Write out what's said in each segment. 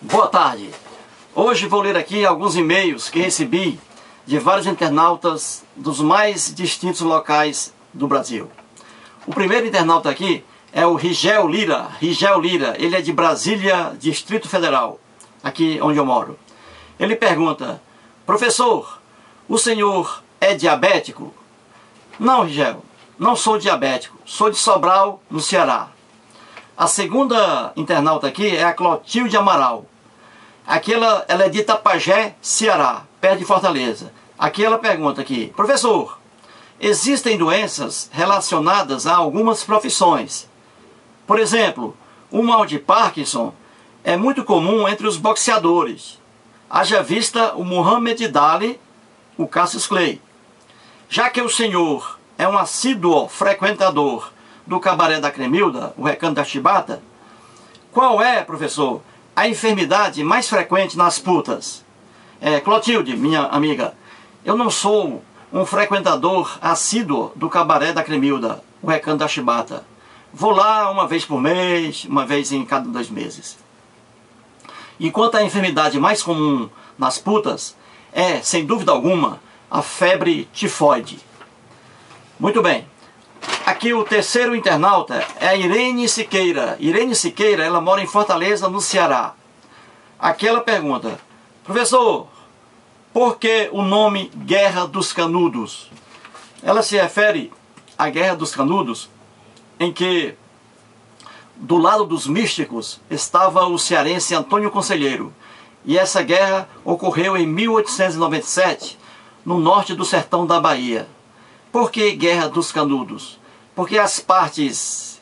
Boa tarde. Hoje vou ler aqui alguns e-mails que recebi de vários internautas dos mais distintos locais do Brasil. O primeiro internauta aqui é o Rigel Lira. Rigel Lira, ele é de Brasília, Distrito Federal, aqui onde eu moro. Ele pergunta, professor, o senhor é diabético? Não, Rigel, não sou diabético, sou de Sobral, no Ceará. A segunda internauta aqui é a Clotilde Amaral. Aquela, ela é de Itapajé, Ceará, perto de Fortaleza. Aqui ela pergunta aqui, professor, existem doenças relacionadas a algumas profissões. Por exemplo, o mal de Parkinson é muito comum entre os boxeadores. Haja vista o Muhammad Dali, o Cassius Clay. Já que o senhor é um assíduo frequentador do cabaré da Cremilda, o recanto da Chibata, qual é, professor, a enfermidade mais frequente nas putas? É, Clotilde, minha amiga, eu não sou um frequentador assíduo do cabaré da Cremilda, o recanto da Chibata. Vou lá uma vez por mês, uma vez em cada dois meses. Enquanto a enfermidade mais comum nas putas é, sem dúvida alguma, a febre tifoide. Muito bem. Aqui o terceiro internauta é a Irene Siqueira. Irene Siqueira, ela mora em Fortaleza, no Ceará. Aqui ela pergunta, professor, por que o nome Guerra dos Canudos? Ela se refere à Guerra dos Canudos, em que do lado dos místicos estava o cearense Antônio Conselheiro. E essa guerra ocorreu em 1897, no norte do sertão da Bahia. Por que Guerra dos Canudos? Porque as partes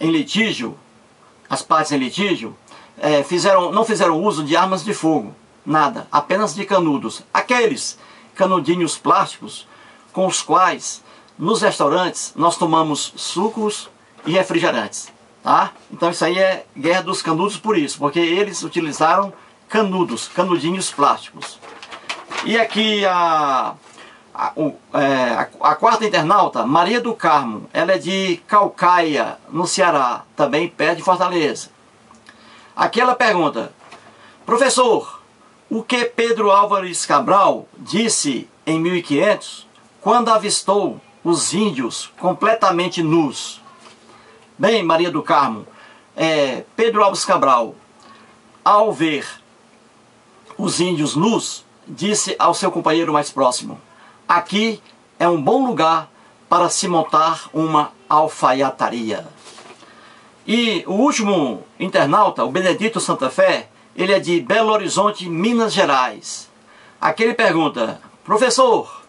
em litígio, as partes em litígio, é, fizeram, não fizeram uso de armas de fogo, nada, apenas de canudos. Aqueles canudinhos plásticos com os quais nos restaurantes nós tomamos sucos e refrigerantes. Tá? Então isso aí é guerra dos canudos por isso, porque eles utilizaram canudos, canudinhos plásticos. E aqui a a, é, a, quarta internauta, Maria do Carmo, ela é de Calcaia, no Ceará, também perto de Fortaleza. Aqui ela pergunta, professor, o que Pedro Álvares Cabral disse em 1500 quando avistou os índios completamente nus? Bem, Maria do Carmo, é, Pedro Álvares Cabral, ao ver os índios nus, disse ao seu companheiro mais próximo, Aqui é um bom lugar para se montar uma alfaiataria. E o último internauta, o Benedito Santa Fé, ele é de Belo Horizonte, Minas Gerais. Aqui ele pergunta, professor,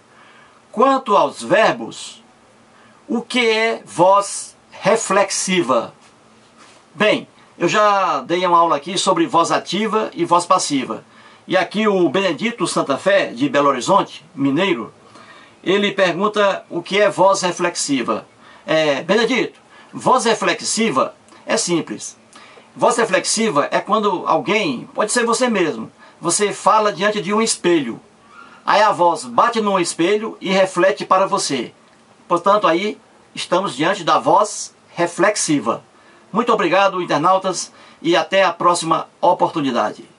quanto aos verbos, o que é voz reflexiva? Bem, eu já dei uma aula aqui sobre voz ativa e voz passiva. E aqui o Benedito Santa Fé, de Belo Horizonte, mineiro, ele pergunta o que é voz reflexiva. É, Benedito, voz reflexiva é simples. Voz reflexiva é quando alguém, pode ser você mesmo, você fala diante de um espelho. Aí a voz bate no espelho e reflete para você. Portanto, aí estamos diante da voz reflexiva. Muito obrigado, internautas, e até a próxima oportunidade.